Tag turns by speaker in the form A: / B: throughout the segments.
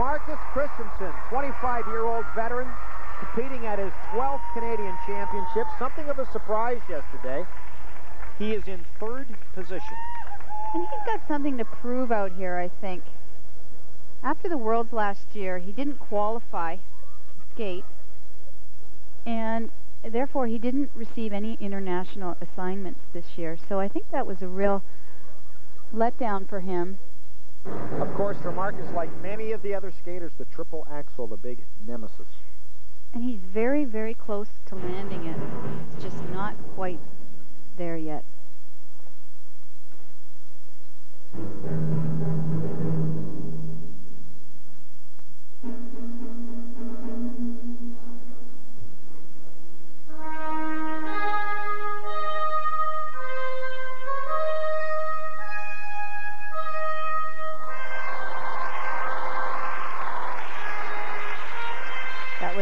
A: Marcus Christensen, 25-year-old veteran, competing at his 12th Canadian Championship. Something of a surprise yesterday. He is in third position.
B: And he's got something to prove out here, I think. After the Worlds last year, he didn't qualify to skate, and therefore he didn't receive any international assignments this year. So I think that was a real letdown for him.
A: Of course, for Marcus, like many of the other skaters, the triple axel, the big nemesis.
B: And he's very, very close to landing it. It's just not quite there yet.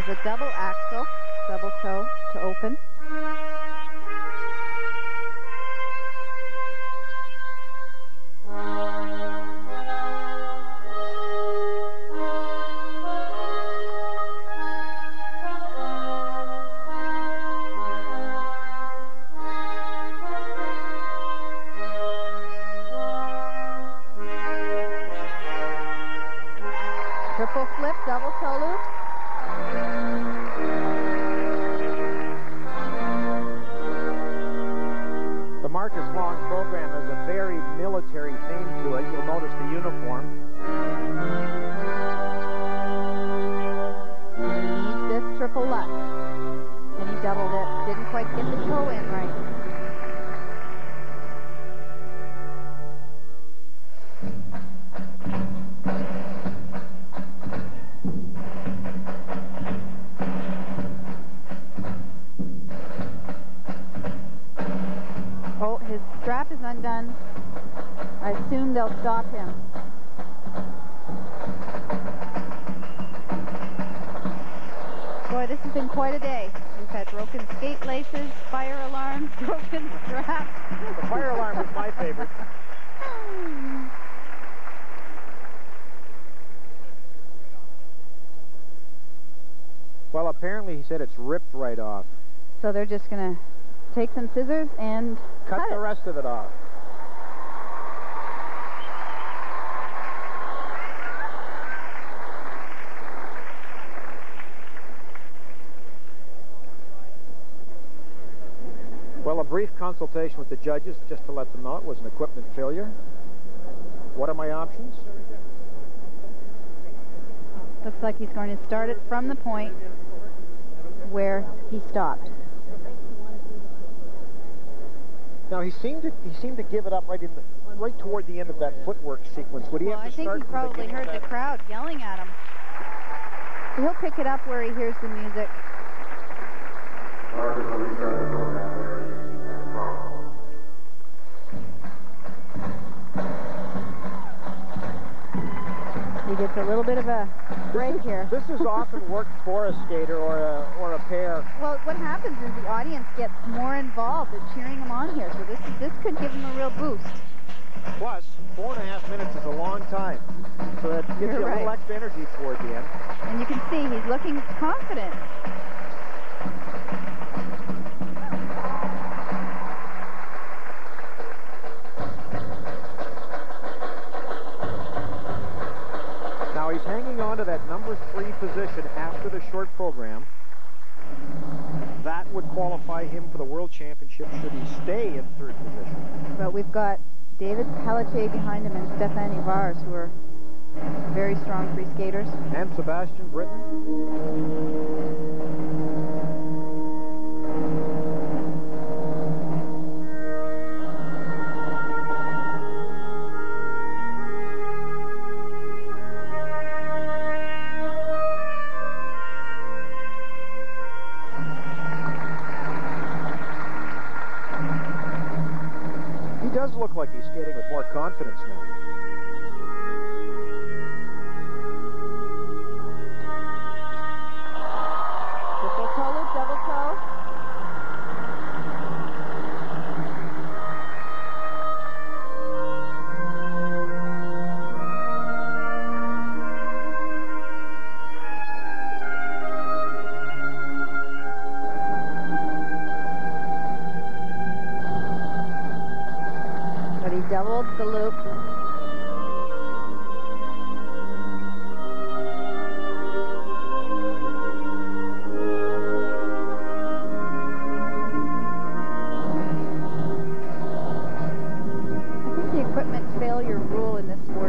B: A double axel, double toe to open. Quite get the toe in right. Oh, his strap is undone. I assume they'll stop him. Boy, this has been quite a day. We've had broken skate laces, fire alarms, broken straps.
A: The fire alarm was my favorite. Well, apparently he said it's ripped right off.
B: So they're just going to take some scissors and
A: Cut
B: cut
A: the
B: it.
A: rest of it off. Well, a brief consultation with the judges just to let them know it was an equipment failure. What are my options?
B: Looks like he's going to start it from the point where he stopped.
A: Now he seemed to he seemed to give it up right in the right toward the end of that footwork sequence. Would he
B: well,
A: have
B: I
A: to
B: think
A: start
B: he
A: from the
B: probably
A: beginning of
B: heard the crowd yelling at him. He'll pick it up where he hears the music. A little bit of a break here.
A: This has often worked for a skater or a or a pair.
B: Well, what happens is the audience gets more involved. They're cheering them on here, so this is, this could give them a real boost.
A: Plus, four and a half minutes is a long time. So that gives
B: You're
A: you a little extra energy toward the end.
B: And you can see he's looking confident.
A: Would qualify him for the World Championship should he stay in third position.
B: But we've got David Pelletier behind him and Stefan Yvars, who are very strong free skaters.
A: And Sebastian Britten. Look like he's skating with more confidence now.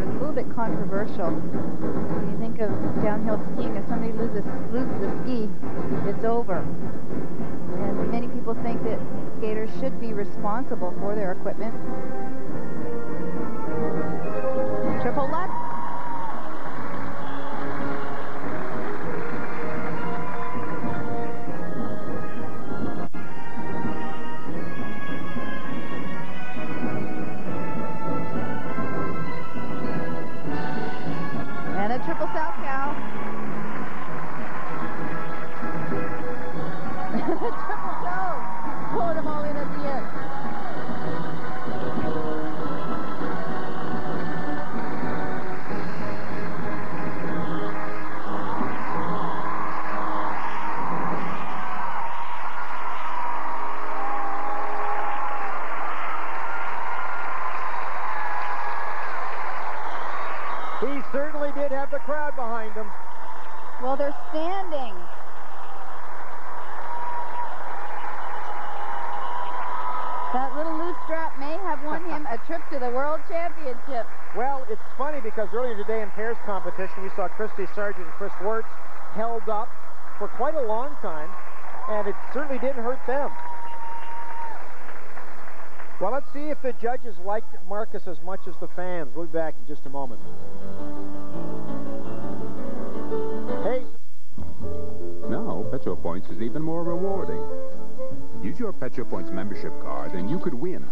B: A little bit controversial. When you think of downhill skiing, if somebody loses, loses a ski, it's over. And many people think that skaters should be responsible for their equipment. The
A: crowd behind him.
B: Well, they're standing. That little loose strap may have won him a trip to the World Championship.
A: Well, it's funny because earlier today in pairs competition, we saw Kristy Sargeant and Kris Wirtz held up for quite a long time, and it certainly didn't hurt them. Well, let's see if the judges liked Marcus as much as the fans. We'll be back in just a moment.
C: Petro Points is even more rewarding. Use your Petro Points membership card and you could win